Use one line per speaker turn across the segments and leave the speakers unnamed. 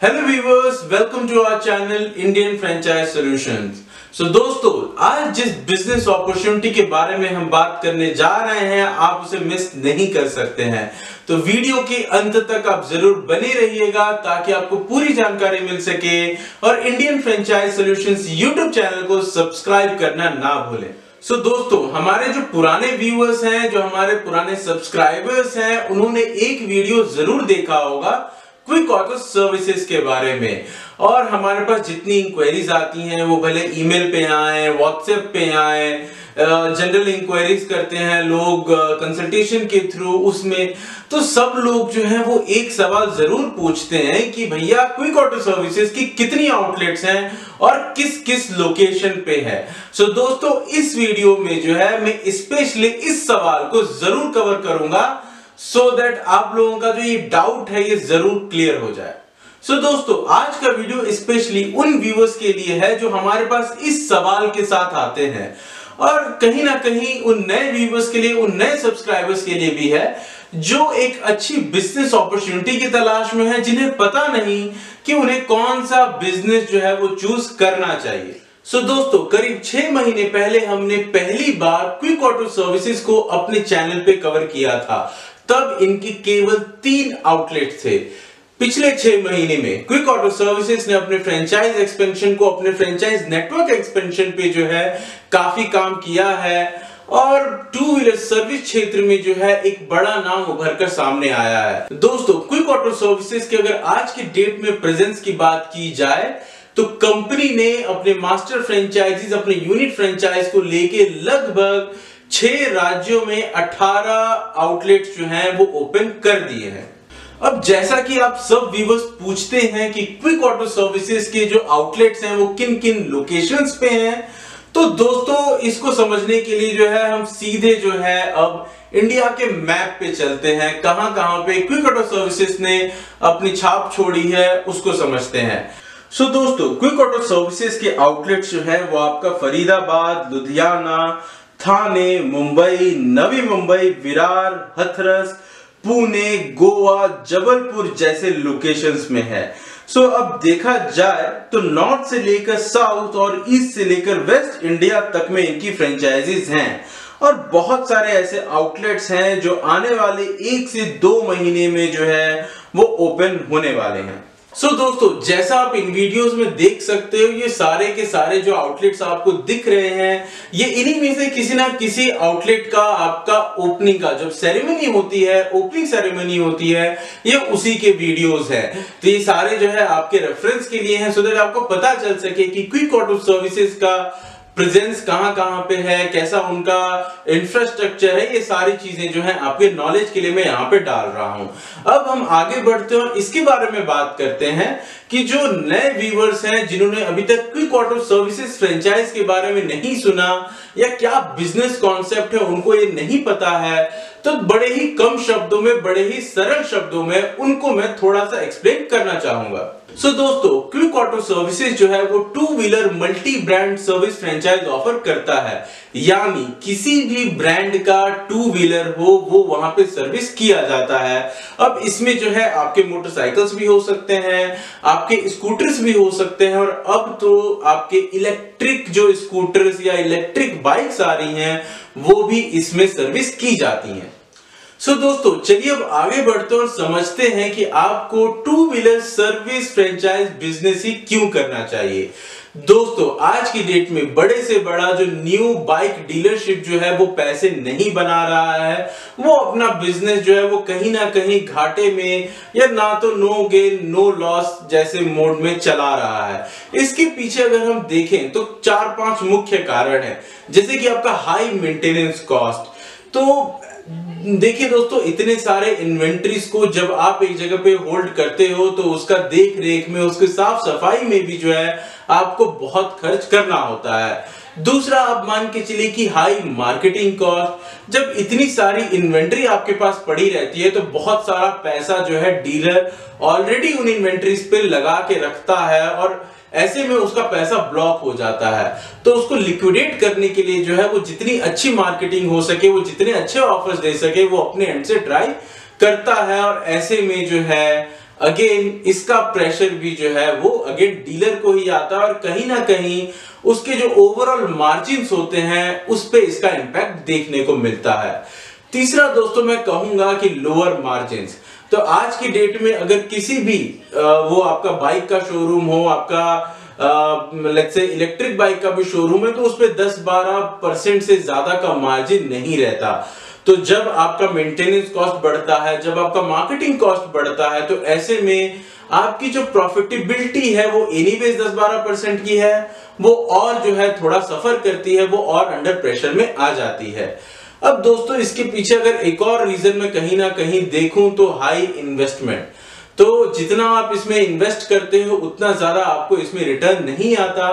Hello viewers welcome to our channel Indian franchise solutions so दोस्तों आज जिस business opportunity के बारे में हम बात करने जा रहे हैं आप उसे मिस नहीं कर सकते हैं। तो वीडियो के अंत तक आप ज़रूर बने रहिएगा ताकि आपको पूरी जानकारी मिल सके और Indian franchise solutions YouTube channel को सब्सक्राइब करना ना भूलें। सो so, दोस्तों हमारे जो पुराने व्यूअर्स हैं जो हमारे पुराने सब्सक्राइबर्स हैं उन्होंने एक वीडियो ज़रूर देखा होगा। क्विक ऑटो सर्विसेज़ के बारे में। और हमारे पास जितनी इंक्वायरीज आती हैं वो भले ईमेल पे आए व्हाट्सएप पे आए जनरल इंक्वायरीज करते हैं लोग कंसल्टेशन के थ्रू उसमें। तो सब लोग जो है वो एक सवाल ज़रूर पूछते हैं कि भैया क्विक ऑटो सर्विसेज़ की कितनी आउटलेट्स हैं और किस किस लोकेशन पे है। सो so, दोस्तों इस वीडियो में जो है मैं स्पेशली इस सवाल को ज़रूर कवर करूँगा। सो so दैट आप लोगों का जो ये डाउट है ये ज़रूर क्लियर हो जाए। सो so, दोस्तों आज का वीडियो स्पेशली उन व्यूवर्स के लिए है जो हमारे पास इस सवाल के साथ आते हैं। और कहीं ना कहीं उन नए व्यूवर्स के लिए उन नए सब्सक्राइबर्स के लिए भी है जो एक अच्छी बिज़नेस अपॉर्चुनिटी की तलाश में है जिन्हें पता नहीं कि उन्हें कौन सा बिज़नेस जो है वो चूज़ करना चाहिए। सो so, दोस्तों करीब छह महीने पहले हमने पहली बार क्विक ऑटो सर्विसेज़ को अपने चैनल पे कवर किया था। तब इनकी केवल तीन आउटलेट थे। पिछले छह महीने में क्विक ऑटो सर्विसेज़ ने अपने फ्रेंचाइज एक्सपेंशन को, अपने फ्रेंचाइज नेटवर्क एक्सपेंशन पे जो है काफ़ी काम किया है और टू व्हीलर सर्विस क्षेत्र में जो है एक बड़ा नाम उभर कर सामने आया है। दोस्तों क्विक ऑटो सर्विसेज़ के अगर आज के डेट में प्रेजेंस की बात की जाए तो कंपनी ने अपने मास्टर फ्रेंचाइजीज अपने यूनिट फ्रेंचाइज को लेके लगभग छह राज्यों में 18 आउटलेट्स जो हैं वो ओपन कर दिए हैं। अब जैसा कि आप सब व्यूवर्स पूछते हैं कि क्विक ऑटो सर्विसेज़ के जो आउटलेट्स हैं वो किन किन लोकेशंस पे हैं तो दोस्तों इसको समझने के लिए जो है हम सीधे जो है अब इंडिया के मैप पे चलते हैं। कहाँ कहाँ पे क्विक ऑटो सर्विसेज़ ने अपनी छाप छोड़ी है उसको समझते हैं। सो so, दोस्तों क्विक ऑटो सर्विसेज़ के आउटलेट्स जो है वो आपका फरीदाबाद लुधियाना थाने मुंबई नवी मुंबई विरार हथरस पुणे गोवा जबलपुर जैसे लोकेशंस में है। सो so, अब देखा जाए तो नॉर्थ से लेकर साउथ और ईस्ट से लेकर वेस्ट इंडिया तक में इनकी फ्रेंचाइजीज हैं। और बहुत सारे ऐसे आउटलेट्स हैं जो आने वाले एक से दो महीने में जो है वो ओपन होने वाले हैं। सो so, दोस्तों जैसा आप इन वीडियोस में देख सकते हो ये सारे के सारे जो आउटलेट्स आपको दिख रहे हैं ये इन्हीं में से किसी ना किसी आउटलेट का आपका ओपनिंग का जब सेरेमनी होती है ओपनिंग सेरेमनी होती है ये उसी के वीडियोस हैं। तो ये सारे जो है आपके रेफरेंस के लिए हैं सो so दैट आपको पता चल सके कि क्विक ऑटो सर्विसेज़ का प्रेजेंस कहाँ कहाँ पे है, कैसा उनका इंफ्रास्ट्रक्चर है, ये सारी चीज़ें जो है आपके नॉलेज के लिए मैं यहाँ पे डाल रहा हूँ। अब हम आगे बढ़ते हैं और इसके बारे में बात करते हैं कि जो नए व्यूवर्स हैं जिन्होंने अभी तक क्विक ऑटो सर्विसेज़ फ्रेंचाइज के बारे में नहीं सुना या क्या बिज़नेस कॉन्सेप्ट है उनको ये नहीं पता है तो बड़े ही कम शब्दों में बड़े ही सरल शब्दों में उनको मैं थोड़ा सा एक्सप्लेन करना चाहूँगा। सो so, दोस्तों क्विक ऑटो सर्विसेज़ जो है वो two wheeler multi brand service franchise offer करता है? यानी किसी भी ब्रांड का टू व्हीलर हो वो वहाँ पे सर्विस किया जाता है। अब इसमें जो है आपके मोटरसाइकिल्स भी हो सकते हैं आपके स्कूटर्स भी हो सकते हैं और अब तो आपके इलेक्ट्रिक जो स्कूटर्स या इलेक्ट्रिक बाइक्स आ रही हैं वो भी इसमें सर्विस की जाती हैं। सो so, दोस्तों चलिए अब आगे बढ़ते और समझते हैं कि आपको two wheeler service franchise business ही क्यों करना चाहिए। दोस्तों, आज की डेट में बड़े से बड़ा जो न्यू बाइक डीलरशिप जो है, वो पैसे नहीं बना रहा है। वो अपना बिज़नेस जो है, वो कहीं ना कहीं घाटे में या ना तो नो गेन नो लॉस जैसे मोड में चला रहा है। इसके पीछे अगर हम देखें तो चार पाँच मुख्य कारण है। जैसे कि आपका हाई मेंटेनेंस कॉस्ट तो देखिए दोस्तों, इतने सारे इन्वेंट्रीज को जब आप एक जगह पे होल्ड करते हो तो उसका देख रेख में, उसके साफ़ सफ़ाई में भी जो है आपको बहुत खर्च करना होता है। दूसरा, आप मान के चलिए कि हाई मार्केटिंग कॉस्ट जब इतनी सारी इन्वेंट्री आपके पास पड़ी रहती है तो बहुत सारा पैसा जो है डीलर ऑलरेडी उन इन्वेंट्रीज पे लगा के रखता है और ऐसे में उसका पैसा ब्लॉक हो जाता है। तो उसको लिक्विडेट करने के लिए जो है, वो जितनी अच्छी मार्केटिंग हो सके, वो जितने अच्छे ऑफर्स दे सके, वो अपने एंड से ट्राई करता है और ऐसे में जो है अगेन इसका प्रेशर भी जो है, वो अगेन डीलर को ही आता है और कहीं ना कहीं उसके जो ओवरऑल मार्जिन होते हैं, उस पर इसका इंपैक्ट देखने को मिलता है। तीसरा दोस्तों, मैं कहूँगा कि लोअर मार्जिन तो आज की डेट में अगर किसी भी वो आपका बाइक का शोरूम हो, आपका लेट्स से इलेक्ट्रिक बाइक का भी शोरूम है तो उस पर 10-12 परसेंट से ज़्यादा का मार्जिन नहीं रहता। तो जब आपका मेंटेनेंस कॉस्ट बढ़ता है, जब आपका मार्केटिंग कॉस्ट बढ़ता है तो ऐसे में आपकी जो प्रॉफिटेबिलिटी है, वो एनी एनीवेज 10-12 परसेंट की है, वो और जो है थोड़ा सफ़र करती है, वो और अंडर प्रेशर में आ जाती है। अब दोस्तों, इसके पीछे अगर एक और रीजन में कहीं ना कहीं देखूँ तो हाई इन्वेस्टमेंट तो जितना आप इसमें इन्वेस्ट करते हो, उतना ज़्यादा आपको इसमें रिटर्न नहीं आता।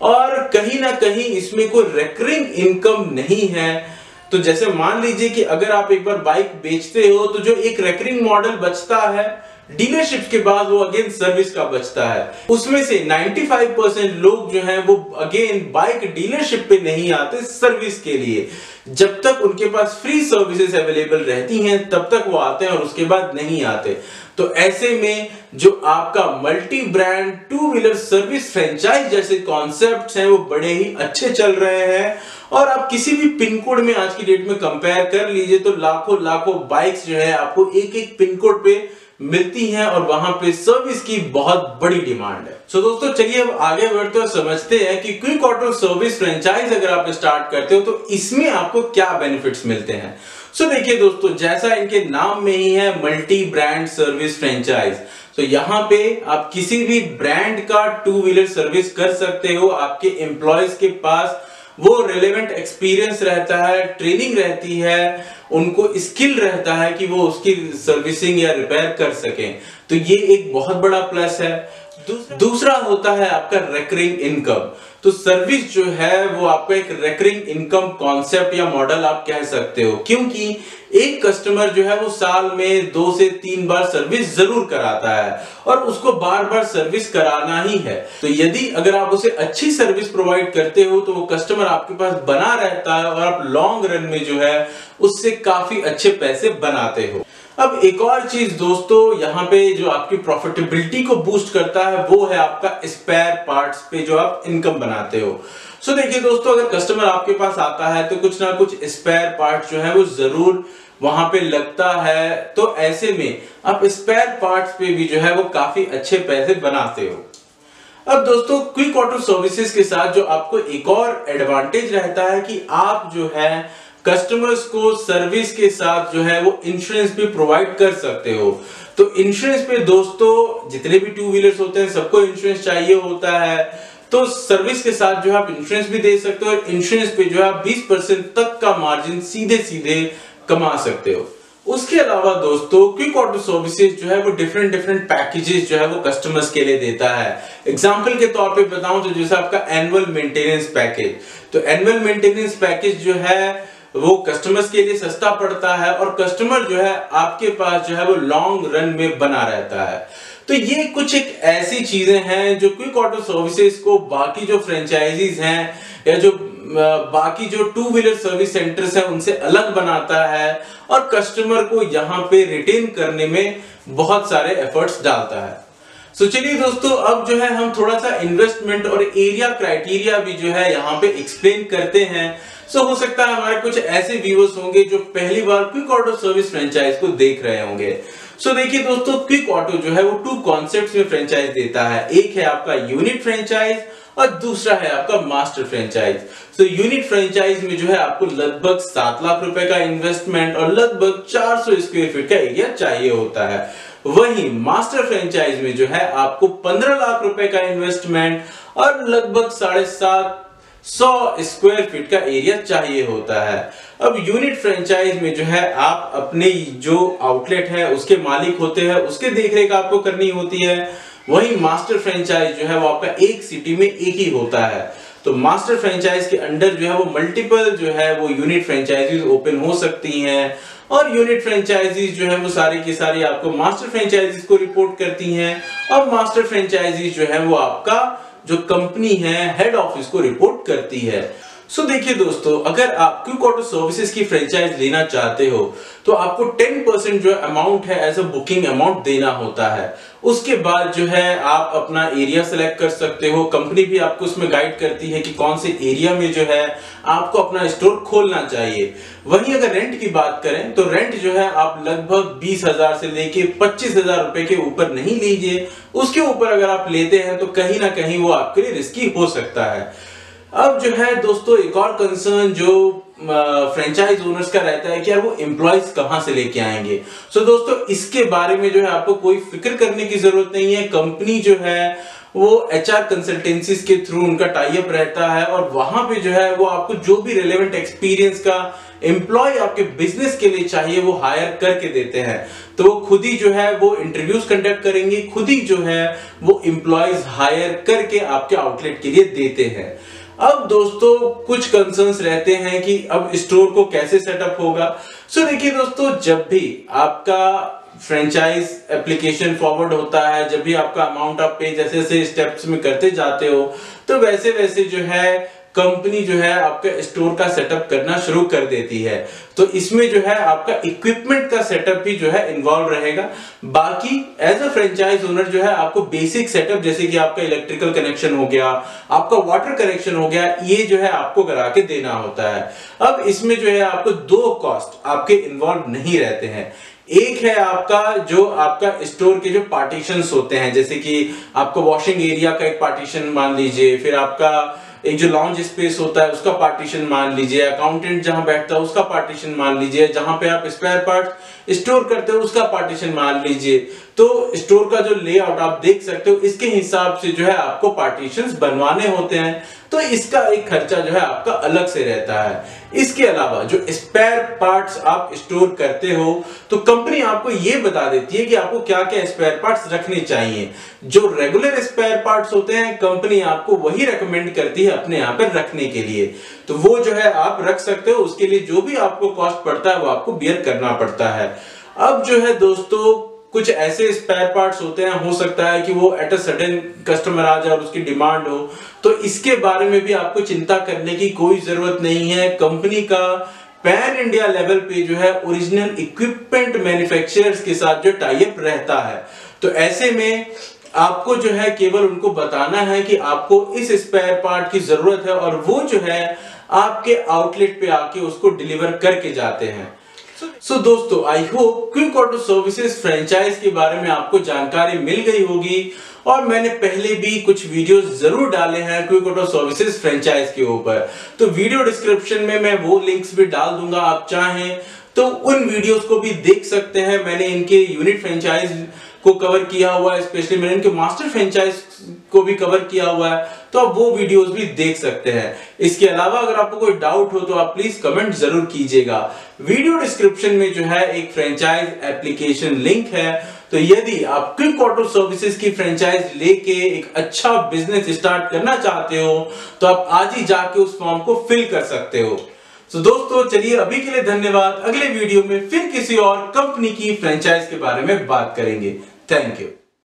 और कहीं ना कहीं इसमें कोई रेकरिंग इनकम नहीं है। तो जैसे मान लीजिए कि अगर आप एक बार बाइक बेचते हो तो जो एक रेकरिंग मॉडल बचता है डीलरशिप के बाद वो अगेन सर्विस का बचता है। उसमें से 95 परसेंट लोग जो हैं, वो अगेन बाइक डीलरशिप पे नहीं आते सर्विस के लिए। जब तक उनके पास फ्री सर्विसेज़ अवेलेबल रहती हैं, तब तक वो आते हैं और उसके बाद नहीं आते। तो ऐसे में जो आपका multi brand two wheeler service franchise जैसे कॉन्सेप्ट हैं वो बड़े ही अच्छे चल रहे हैं। और आप किसी भी पिन कोड में आज की डेट में कंपेयर कर लीजिए तो लाखों लाखों बाइक्स जो है आपको एक एक पिन कोड पे मिलती हैं और वहाँ पे सर्विस की बहुत बड़ी डिमांड है। सो so, दोस्तों चलिए अब आगे बढ़ते हुए समझते हैं कि क्विक ऑटो सर्विस फ्रेंचाइज अगर आप स्टार्ट करते हो तो इसमें आपको क्या बेनिफिट्स मिलते हैं। सो देखिए दोस्तों, जैसा इनके नाम में ही है मल्टी ब्रांड सर्विस फ्रेंचाइज तो यहाँ पे आप किसी भी ब्रांड का टू व्हीलर सर्विस कर सकते हो। आपके एम्प्लॉयज़ के पास वो रिलेवेंट एक्सपीरियंस रहता है ट्रेनिंग रहती है, उनको स्किल रहता है कि वो उसकी सर्विसिंग या रिपेयर कर सकें। तो ये एक बहुत बड़ा प्लस है। दूसरा होता है आपका रेकरिंग इनकम तो सर्विस जो है, वो आपका एक रेकरिंग इनकम कॉन्सेप्ट या मॉडल आप कह सकते हो। क्योंकि एक कस्टमर जो है, वो साल में दो से तीन बार सर्विस ज़रूर कराता है और उसको बार बार सर्विस कराना ही है। तो यदि अगर आप उसे अच्छी सर्विस प्रोवाइड करते हो तो वो कस्टमर आपके पास बना रहता है और आप लॉन्ग रन में जो है, उससे काफ़ी अच्छे पैसे बनाते हो। अब एक और चीज़ दोस्तों, यहाँ पे जो आपकी प्रॉफिटेबिलिटी को बूस्ट करता है, वो है आपका स्पेयर पार्ट्स पे जो आप इनकम बनाते हो। सो देखिए दोस्तों, अगर कस्टमर आपके पास आता है तो कुछ ना कुछ स्पेयर पार्ट जो है वो ज़रूर वहाँ पे लगता है। तो ऐसे में आप स्पेयर पार्ट्स पे भी जो है वो काफ़ी अच्छे पैसे बनाते हो। अब दोस्तों क्विक ऑटो सर्विसेज़ के साथ जो आपको एक और एडवांटेज रहता है कि आप जो है कस्टमर्स को सर्विस के साथ जो है वो इंश्योरेंस भी प्रोवाइड कर सकते हो। तो इंश्योरेंस पे दोस्तों, जितने भी टू व्हीलर्स होते हैं, सबको इंश्योरेंस चाहिए होता है। तो सर्विस के साथ जो है आप इंश्योरेंस भी दे सकते हो इंश्योरेंस पे जो है आप 20 परसेंट तक का मार्जिन सीधे सीधे कमा सकते हो। उसके अलावा दोस्तों क्विक ऑटो सर्विसेज़ जो है वो डिफरेंट डिफरेंट पैकेजेस जो है वो कस्टमर्स के लिए देता है। एग्जांपल के तौर पे बताऊँ तो जैसे आपका एनुअल मेंटेनेंस पैकेज तो एनुअल मेंटेनेंस पैकेज जो है वो कस्टमर्स के लिए सस्ता पड़ता है और कस्टमर जो है आपके पास जो है वो लॉन्ग रन में बना रहता है। तो ये कुछ एक ऐसी चीज़ें हैं जो क्विक ऑटो सर्विसेज़ को बाकी जो फ्रेंचाइजीज हैं या जो बाकी जो टू व्हीलर सर्विस सेंटर्स हैं उनसे अलग बनाता है और कस्टमर को यहाँ पे रिटेन करने में बहुत सारे एफर्ट्स डालता है। सो so, चलिए दोस्तों अब जो है हम थोड़ा सा इन्वेस्टमेंट और एरिया क्राइटेरिया भी जो है यहाँ पे एक्सप्लेन करते हैं। सो हो सकता है हमारे कुछ ऐसे व्यूअर्स होंगे जो पहली बार क्विक ऑटो सर्विस फ्रेंचाइज को देख रहे होंगे। सो देखिए दोस्तों क्विक ऑटो जो है वो टू कॉन्सेप्ट्स में फ्रेंचाइज देता है। एक है आपका यूनिट फ्रेंचाइज और दूसरा है आपका master franchise so unit franchise में जो है आपको लगभग सात लाख रुपए का इन्वेस्टमेंट और लगभग 400 स्क्वायर फीट का एरिया चाहिए होता है। वहीं मास्टर फ्रेंचाइज में जो है आपको 15 लाख रुपए का इन्वेस्टमेंट और लगभग साढ़े सात 100 स्क्वायर फीट का एरिया चाहिए होता है। अब यूनिट फ्रेंचाइज में जो है, आप अपने जो आउटलेट है, उसके मालिक होते हैं, उसके देखरेख आपको करनी होती है। वही मास्टर फ्रेंचाइज जो है, वो आपका एक सिटी में एक ही होता है। तो मास्टर फ्रेंचाइज के अंडर जो है, वो मल्टीपल जो है, वो यूनिट फ्रेंचाइजीज ओपन हो सकती हैं। और यूनिट फ्रेंचाइजीज जो है, वो सारी की सारी आपको मास्टर फ्रेंचाइजीज को रिपोर्ट करती हैं। और मास्टर फ्रेंचाइजीज जो है, वो आपका जो कंपनी है हेड ऑफ़िस को रिपोर्ट करती है। सो so, देखिए दोस्तों अगर आप क्विक ऑटो सर्विसेज़ की फ्रेंचाइज लेना चाहते हो तो आपको 10 परसेंट जो अमाउंट है एज अ बुकिंग अमाउंट देना होता है। उसके बाद जो है आप अपना एरिया सेलेक्ट कर सकते हो। कंपनी भी आपको उसमें गाइड करती है कि कौन से एरिया में जो है आपको अपना स्टोर खोलना चाहिए। वहीं अगर रेंट की बात करें तो रेंट जो है आप लगभग बीस हज़ार से लेके पच्चीस हज़ार रुपए के ऊपर नहीं लीजिए। उसके ऊपर अगर आप लेते हैं तो कहीं ना कहीं वो आपके लिए रिस्की हो सकता है। अब जो है दोस्तों एक और कंसर्न जो फ्रेंचाइज ओनर्स का रहता है कि यार वो एम्प्लॉयज़ कहाँ से लेके आएँगे? सो so, दोस्तों इसके बारे में जो है आपको कोई फ़िक्र करने की ज़रूरत नहीं है। कंपनी जो है वो एच आर कंसल्टेंसीज के थ्रू उनका टाइप रहता है और वहाँ पे जो है वो आपको जो भी रिलेवेंट एक्सपीरियंस का एम्प्लॉय आपके बिज़नेस के लिए चाहिए वो हायर करके देते हैं। तो वो खुद ही जो है वो इंटरव्यूज़ कंडक्ट करेंगे खुद ही जो है वो एम्प्लॉयज़ हायर करके आपके आउटलेट के लिए देते हैं। अब दोस्तों, कुछ कंसर्न्स रहते हैं कि अब स्टोर को कैसे सेटअप होगा। सो देखिए दोस्तों, जब भी आपका फ्रेंचाइज एप्लीकेशन फॉरवर्ड होता है, जब भी आपका अमाउंट आप पे जैसे जैसे स्टेप्स में करते जाते हो तो वैसे वैसे जो है कंपनी जो है आपका स्टोर का सेटअप करना शुरू कर देती है। तो इसमें जो है आपका इक्विपमेंट का सेटअप भी जो है इन्वॉल्व रहेगा। बाकी एज अ फ्रेंचाइज ओनर जो है आपको बेसिक सेटअप जैसे कि आपका इलेक्ट्रिकल कनेक्शन हो गया, आपका वाटर कनेक्शन हो गया, ये जो है आपको करा के देना होता है। अब इसमें जो है आपको दो कॉस्ट आपके इन्वॉल्व नहीं रहते हैं। एक है आपका जो आपका स्टोर के जो पार्टीशन होते हैं, जैसे कि आपका वॉशिंग एरिया का एक पार्टीशन मान लीजिए, फिर आपका एक जो लॉन्च स्पेस होता है, उसका पार्टीशन मान लीजिए अकाउंटेंट जहाँ बैठता है, उसका पार्टीशन मान लीजिए, जहाँ पे आप स्पेयर पार्ट स्टोर करते हो, उसका पार्टीशन मान लीजिए। तो स्टोर का जो लेआउट आप देख सकते हो, इसके हिसाब से जो है आपको पार्टीशन बनवाने होते हैं। तो इसका एक खर्चा जो है आपका अलग से रहता है। इसके अलावा जो स्पेयर पार्ट्स आप स्टोर करते हो तो कंपनी आपको ये बता देती है कि आपको क्या क्या स्पेयर पार्ट्स रखने चाहिए। जो रेगुलर स्पेयर पार्ट्स होते हैं कंपनी आपको वही रेकमेंड करती है अपने यहाँ पर रखने के लिए। तो वो जो है आप रख सकते हो, उसके लिए जो भी आपको कॉस्ट पड़ता है, वो आपको बियर करना पड़ता है। अब जो है दोस्तों कुछ ऐसे स्पेयर पार्ट्स होते हैं, हो सकता है कि वो एट अ सडन कस्टमर आ जाए और उसकी डिमांड हो। तो इसके बारे में भी आपको चिंता करने की कोई ज़रूरत नहीं है। कंपनी का पैन इंडिया लेवल पे जो है ओरिजिनल इक्विपमेंट मैन्युफैक्चरर्स के साथ जो टाइप रहता है। तो ऐसे में आपको जो है केवल उनको बताना है कि आपको इस स्पेयर पार्ट की ज़रूरत है और वो जो है आपके आउटलेट पे आके उसको डिलीवर करके जाते हैं। सो so, दोस्तों I hope quick auto services franchise के बारे में आपको जानकारी मिल गई होगी और मैंने पहले भी कुछ वीडियोस ज़रूर डाले हैं क्विक ऑटो सर्विसेज़ फ्रेंचाइज के ऊपर। तो वीडियो डिस्क्रिप्शन में मैं वो लिंक्स भी डाल दूँगा आप चाहें तो उन वीडियोस को भी देख सकते हैं। मैंने इनके यूनिट फ्रेंचाइज को कवर किया हुआ है स्पेशली मैंने इनके मास्टर फ्रेंचाइज को भी कवर किया हुआ है तो आप वो वीडियोस भी देख सकते हैं। इसके अलावा अगर आपको कोई डाउट हो तो आप प्लीज़ कमेंट ज़रूर कीजिएगा। वीडियो डिस्क्रिप्शन में जो है एक फ्रेंचाइज एप्लीकेशन लिंक है। तो यदि आप क्विक ऑटो सर्विसेज़ की फ्रेंचाइज लेके एक अच्छा बिज़नेस स्टार्ट करना चाहते हो तो आप आज ही जाके उस फॉर्म को फिल कर सकते हो। तो दोस्तों, चलिए अभी के लिए धन्यवाद। अगले वीडियो में फिर किसी और कंपनी की फ्रेंचाइज के बारे में बात करेंगे। Thank you